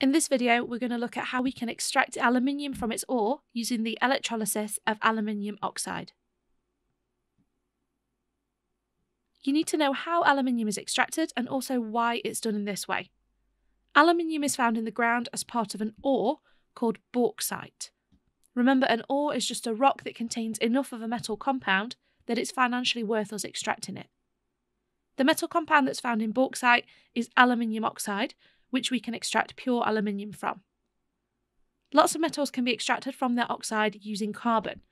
In this video, we're going to look at how we can extract aluminium from its ore using the electrolysis of aluminium oxide. You need to know how aluminium is extracted and also why it's done in this way. Aluminium is found in the ground as part of an ore called bauxite. Remember, an ore is just a rock that contains enough of a metal compound that it's financially worth us extracting it. The metal compound that's found in bauxite is aluminium oxide, which we can extract pure aluminium from. Lots of metals can be extracted from their oxide using carbon.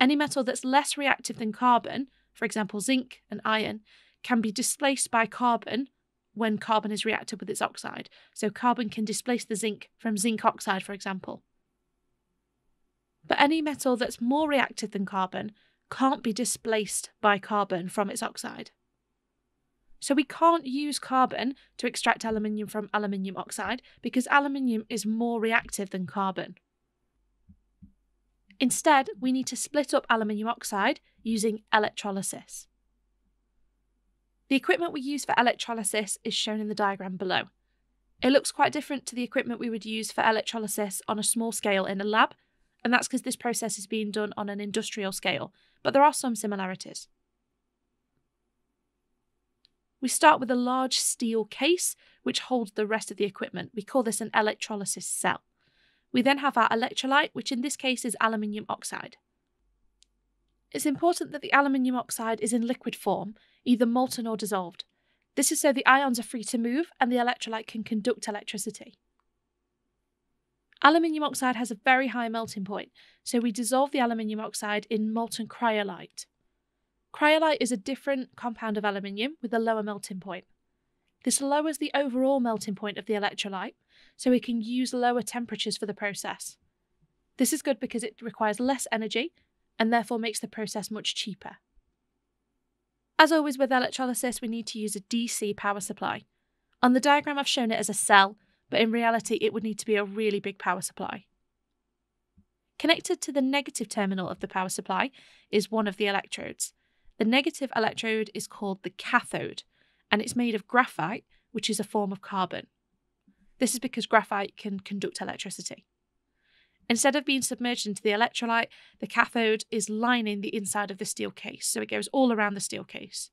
Any metal that's less reactive than carbon, for example zinc and iron, can be displaced by carbon when carbon is reacted with its oxide. So carbon can displace the zinc from zinc oxide, for example. But any metal that's more reactive than carbon can't be displaced by carbon from its oxide. So we can't use carbon to extract aluminium from aluminium oxide because aluminium is more reactive than carbon. Instead, we need to split up aluminium oxide using electrolysis. The equipment we use for electrolysis is shown in the diagram below. It looks quite different to the equipment we would use for electrolysis on a small scale in a lab, and that's because this process is being done on an industrial scale, but there are some similarities. We start with a large steel case which holds the rest of the equipment. We call this an electrolysis cell. We then have our electrolyte, which in this case is aluminium oxide. It's important that the aluminium oxide is in liquid form, either molten or dissolved. This is so the ions are free to move and the electrolyte can conduct electricity. Aluminium oxide has a very high melting point, so we dissolve the aluminium oxide in molten cryolite. Cryolite is a different compound of aluminium with a lower melting point. This lowers the overall melting point of the electrolyte, so we can use lower temperatures for the process. This is good because it requires less energy and therefore makes the process much cheaper. As always with electrolysis, we need to use a DC power supply. On the diagram, I've shown it as a cell, but in reality, it would need to be a really big power supply. Connected to the negative terminal of the power supply is one of the electrodes. The negative electrode is called the cathode, and it's made of graphite, which is a form of carbon. This is because graphite can conduct electricity. Instead of being submerged into the electrolyte, the cathode is lining the inside of the steel case, so it goes all around the steel case.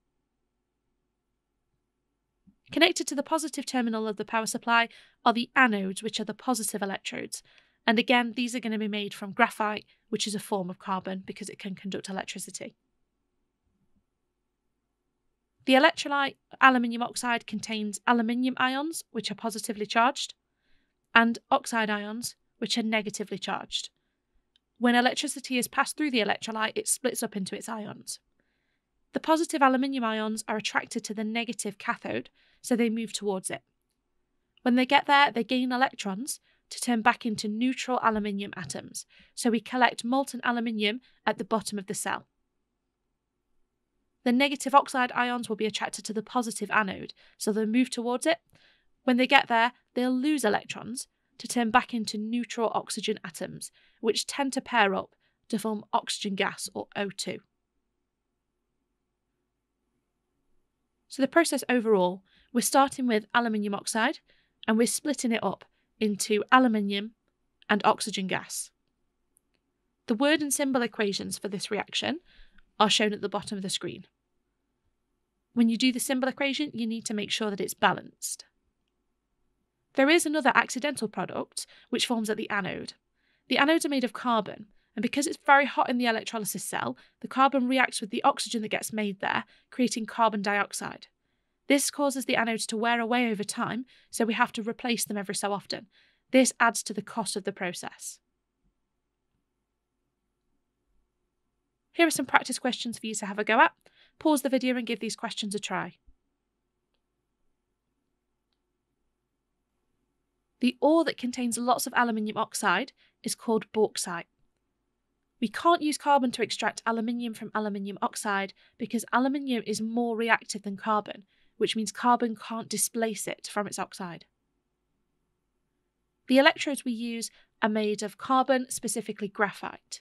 Connected to the positive terminal of the power supply are the anodes, which are the positive electrodes. And again, these are going to be made from graphite, which is a form of carbon because it can conduct electricity. The electrolyte aluminium oxide contains aluminium ions, which are positively charged, and oxide ions, which are negatively charged. When electricity is passed through the electrolyte, it splits up into its ions. The positive aluminium ions are attracted to the negative cathode, so they move towards it. When they get there, they gain electrons to turn back into neutral aluminium atoms, so we collect molten aluminium at the bottom of the cell. The negative oxide ions will be attracted to the positive anode, so they'll move towards it. When they get there, they'll lose electrons to turn back into neutral oxygen atoms, which tend to pair up to form oxygen gas or O2. So, the process overall, we're starting with aluminium oxide and we're splitting it up into aluminium and oxygen gas. The word and symbol equations for this reaction are shown at the bottom of the screen. When you do the symbol equation, you need to make sure that it's balanced. There is another accidental product which forms at the anode. The anodes are made of carbon, and because it's very hot in the electrolysis cell, the carbon reacts with the oxygen that gets made there, creating carbon dioxide. This causes the anodes to wear away over time, so we have to replace them every so often. This adds to the cost of the process. Here are some practice questions for you to have a go at. Pause the video and give these questions a try. The ore that contains lots of aluminium oxide is called bauxite. We can't use carbon to extract aluminium from aluminium oxide because aluminium is more reactive than carbon, which means carbon can't displace it from its oxide. The electrodes we use are made of carbon, specifically graphite.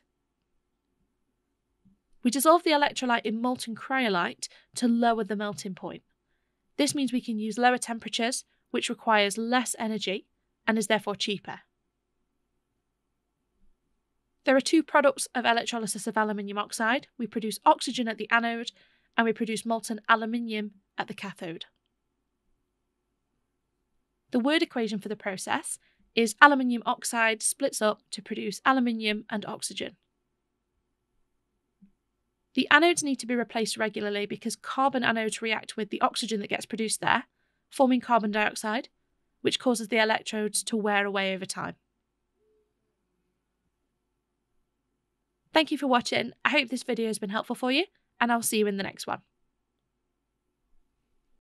We dissolve the electrolyte in molten cryolite to lower the melting point. This means we can use lower temperatures, which requires less energy and is therefore cheaper. There are two products of electrolysis of aluminium oxide. We produce oxygen at the anode and we produce molten aluminium at the cathode. The word equation for the process is aluminium oxide splits up to produce aluminium and oxygen. The anodes need to be replaced regularly because carbon anodes react with the oxygen that gets produced there, forming carbon dioxide, which causes the electrodes to wear away over time. Thank you for watching. I hope this video has been helpful for you, and I'll see you in the next one.